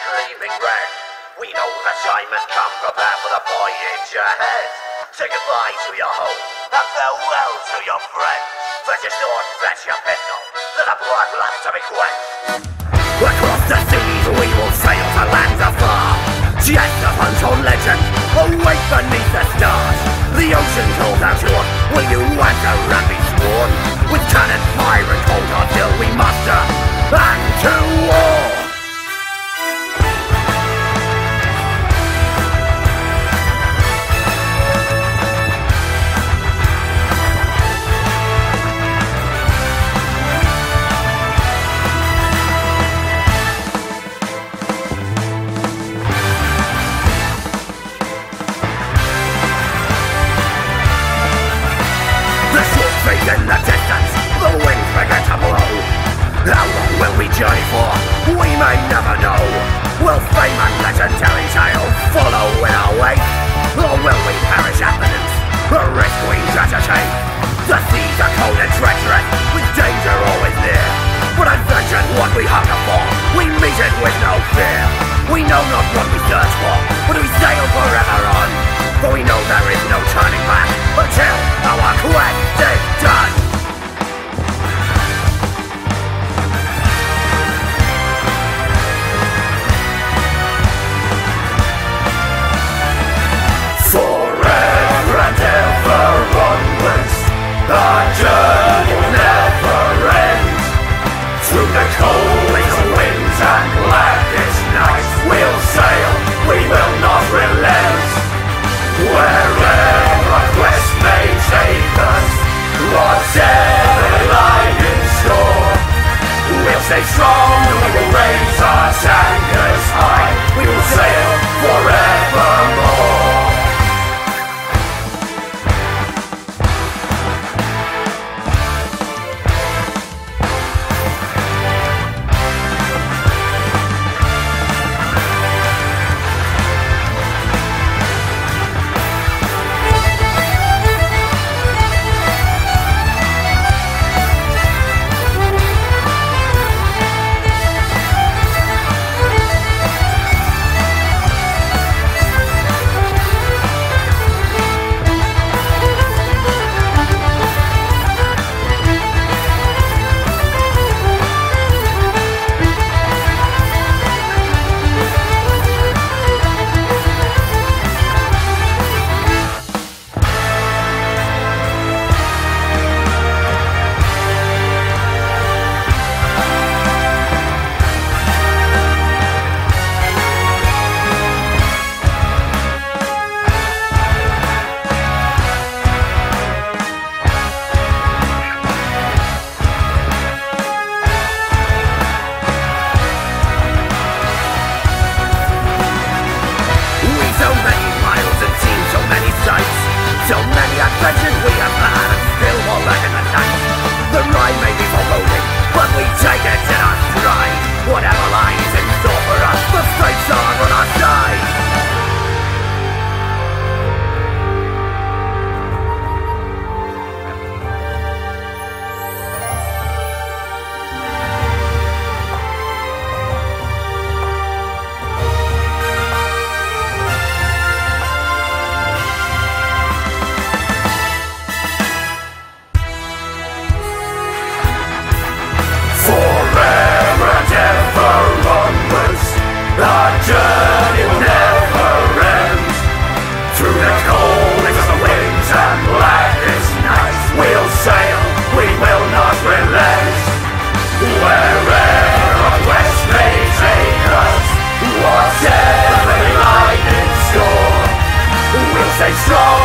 a. We know the time has come, prepare for the voyage ahead. Say goodbye to your home, and farewell to your friends. Fetch your sword, fetch your pistol, let the blood love to be quenched. Across the seas we will sail to lands afar. Jest of untold legend, awake beneath the stars. The ocean calls out to us, will you answer and be sworn? With cannon, fire and cold hard till we muster, and to war! In the distance, the winds begin to blow. How long will we journey for? We may never know. Will fame and legendary tale follow in our wake? Or will we perish at the noose? A risk we judge a take. The seas are cold and treacherous, with danger always near. But adventure's what we hunger for. We meet it with no fear. We know not what we search for, but we sail forever. For we know there is no turning back until our quest is done. Forever and ever onwards, our journey never end. Through the coldest winds and blackest nights, we'll sail, we will not relent. Wherever quest may take us, whatever lie in store, we'll stay strong, strong